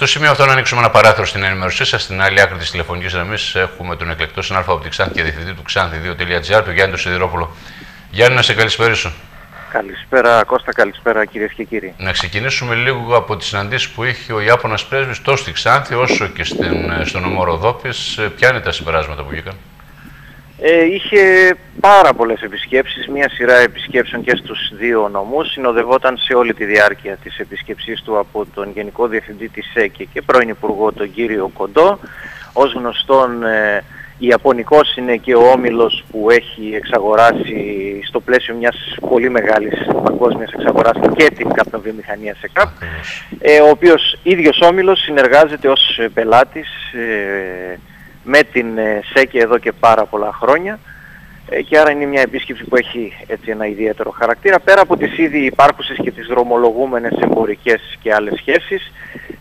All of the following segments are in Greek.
Στο σημείο αυτό να ανοίξουμε ένα παράθυρο στην ενημέρωσή σας. Στην άλλη άκρη της τηλεφωνικής γραμμής έχουμε τον εκλεκτό συνάρφα από τη Ξάνθη και διευθυντή του Ξάνθη2.gr, τον Γιάννη Σιδηρόπουλο. Γιάννη, να σε καλησπέρισω. Καλησπέρα Κώστα, καλησπέρα κυρίες και κύριοι. Να ξεκινήσουμε λίγο από τις συναντήσεις που είχε ο Ιάπωνας πρέσβης τόσο στη Ξάνθη όσο και στην, στον νομό Ροδόπης. Ποια είναι τα συμπεράσματα που βγήκαν; Ε, είχε πάρα πολλές επισκέψεις, μια σειρά επισκέψεων και στους δύο νομούς. Συνοδευόταν σε όλη τη διάρκεια της επισκεψής του από τον Γενικό Διευθυντή της ΕΚΕ και πρώην Υπουργό τον κύριο Κοντό. Ως γνωστόν ε, Ιαπωνικός είναι και ο όμιλος που έχει εξαγοράσει στο πλαίσιο μιας πολύ μεγάλης παγκόσμιας εξαγοράς και την καπνοβιομηχανία σε ΚΑΠ, ε, ο οποίος ίδιος όμιλος συνεργάζεται ως πελάτης ε, με την ε, ΣΕΚΕ εδώ και πάρα πολλά χρόνια ε, και άρα είναι μια επίσκεψη που έχει έτσι ένα ιδιαίτερο χαρακτήρα. Πέρα από τις ήδη υπάρχουσες και τις δρομολογούμενες εμπορικές και άλλες σχέσεις,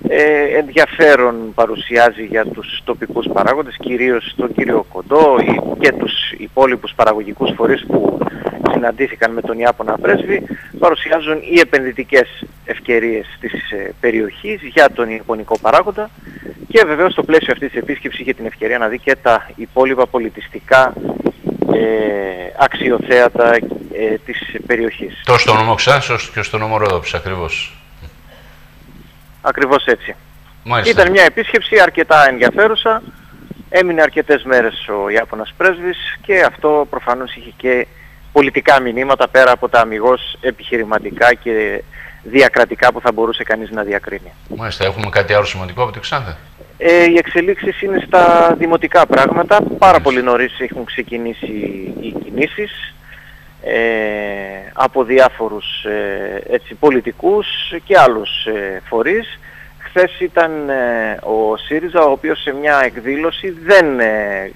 ε, ενδιαφέρον παρουσιάζει για τους τοπικούς παράγοντες, κυρίως τον κύριο Κοντό και τους υπόλοιπους παραγωγικούς φορείς που συναντήθηκαν με τον Ιάπωνα πρέσβη, παρουσιάζουν οι επενδυτικές ευκαιρίες της ε, περιοχής για τον Ιαπωνικό παράγοντα και βεβαίως στο πλαίσιο αυτής της επίσκεψης είχε την ευκαιρία να δει και τα υπόλοιπα πολιτιστικά ε, αξιοθέατα ε, της περιοχής. Τόσο στο νόμο Ξάνσος και στο νόμο Ρόδοψης ακριβώς. Ακριβώς έτσι. Ήταν μια επίσκεψη αρκετά ενδιαφέρουσα. Έμεινε αρκετές μέρες ο Ιάπωνας πρέσβης και αυτό προφανώς είχε και πολιτικά μηνύματα πέρα από τα αμυγός επιχειρηματικά και διακρατικά που θα μπορούσε κανείς να διακρίνει. Μάλιστα, έχουμε κάτι άλλο σημαντικό από τη Ξάνθη. Ε, οι εξελίξεις είναι στα δημοτικά πράγματα. Πάρα πολύ νωρίς έχουν ξεκινήσει οι κινήσεις ε, από διάφορους ε, έτσι, πολιτικούς και άλλους ε, φορείς. Χθες ήταν ε, ο ΣΥΡΙΖΑ, ο οποίος σε μια εκδήλωση δεν ε,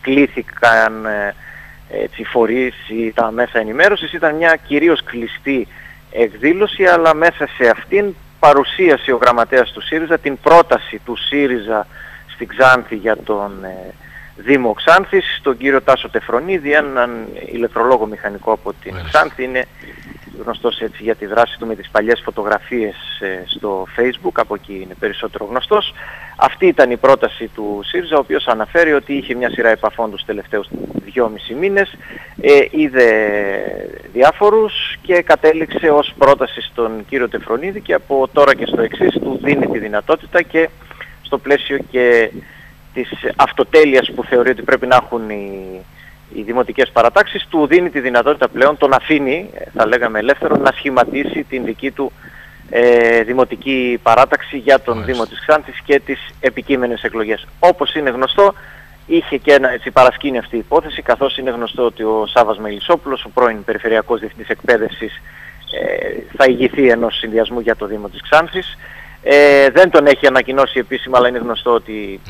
κλήθηκαν έτσι, φορείς ή τα μέσα ενημέρωσης. Ήταν μια κυρίως κλειστή εκδήλωση, αλλά μέσα σε αυτήν παρουσίασε ο γραμματέας του ΣΥΡΙΖΑ την πρόταση του ΣΥΡΙΖΑ στην Ξάνθη για τον ε, Δήμο Ξάνθης, τον κύριο Τάσο Τεφρονίδη, έναν ηλεκτρολόγο μηχανικό από την Ξάνθη, είναι γνωστός έτσι για τη δράση του με τις παλιές φωτογραφίες ε, στο facebook, από εκεί είναι περισσότερο γνωστός. Αυτή ήταν η πρόταση του ΣΥΡΙΖΑ, ο οποίος αναφέρει ότι είχε μια σειρά επαφών τους τελευταίους δυόμισι μήνες, ε, είδε διάφορους και κατέληξε ως πρόταση στον κύριο Τεφρονίδη και από τώρα και στο εξής του δίνει τη δυνατότητα και στο πλαίσιο και της αυτοτέλειας που θεωρεί ότι πρέπει να έχουν οι οι δημοτικές παρατάξεις του δίνει τη δυνατότητα πλέον, τον αφήνει, θα λέγαμε ελεύθερο, να σχηματίσει την δική του ε, δημοτική παράταξη για τον Δήμο της Ξάνθης και τις επικείμενες εκλογές. Όπως είναι γνωστό, είχε και ένα έτσι παρασκήνει αυτή η υπόθεση, καθώς είναι γνωστό ότι ο Σάβας Μελισσόπουλος, ο πρώην Περιφερειακός Διευθυντής Εκπαίδευσης, ε, θα ηγηθεί ενός συνδυασμού για το Δήμο της Ξάνθης. Ε, δεν τον έχει ανακοινώσει επίσημα, αλλά είναι γνωστό ότι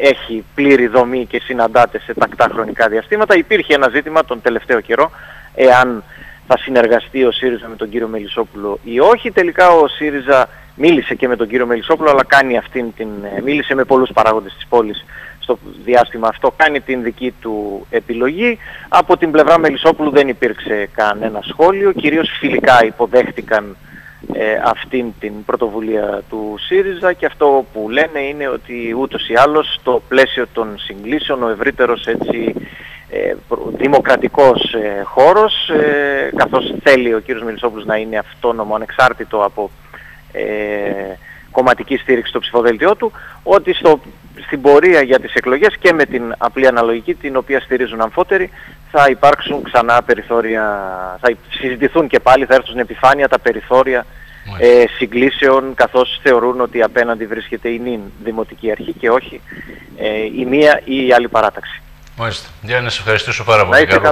έχει πλήρη δομή και συναντάται σε τακτά χρονικά διαστήματα. Υπήρχε ένα ζήτημα τον τελευταίο καιρό, εάν θα συνεργαστεί ο ΣΥΡΙΖΑ με τον κύριο Μελισσόπουλο ή όχι. Τελικά ο ΣΥΡΙΖΑ μίλησε και με τον κύριο Μελισσόπουλο, αλλά κάνει αυτήν την... Ε, μίλησε με πολλούς παράγοντες της πόλης στο διάστημα αυτό, κάνει την δική του επιλογή. Από την πλευρά Μελισσόπουλου δεν υπήρξε κανένα σχόλιο, κυρίως φιλικά υποδέχτηκαν ε, αυτήν την πρωτοβουλία του ΣΥΡΙΖΑ και αυτό που λένε είναι ότι ούτως ή άλλως στο πλαίσιο των συγκλήσεων ο ευρύτερος έτσι ε, δημοκρατικός ε, χώρος ε, καθώς θέλει ο κύριος Μιλισσόπουλος να είναι αυτόνομο ανεξάρτητο από ε, κομματική στήριξη στο ψηφοδέλτιό του ότι στο, στην πορεία για τις εκλογές και με την απλή αναλογική την οποία στηρίζουν αμφότεροι θα υπάρξουν ξανά περιθώρια, θα συζητηθούν και πάλι, θα έρθουν στην επιφάνεια τα περιθώρια ε, συγκλήσεων καθώς θεωρούν ότι απέναντι βρίσκεται η νυν δημοτική αρχή και όχι ε, η μία ή η άλλη παράταξη. Μάλιστα. Για να σε ευχαριστήσω πάρα πολύ.